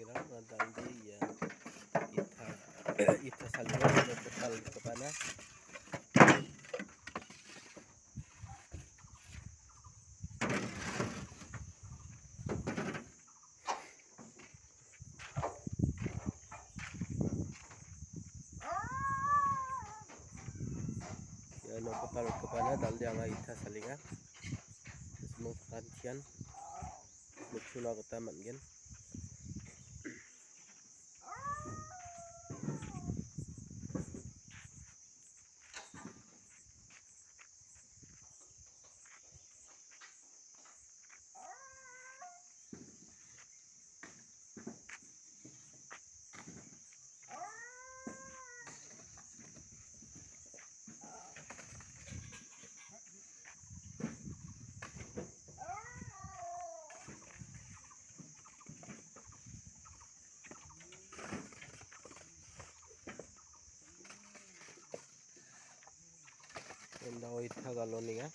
salingrang ngadang di ya ita ita salingrang ada total kepana ya no total kepana dal dia ita salinga semua kantian lucu kata man కింద white గా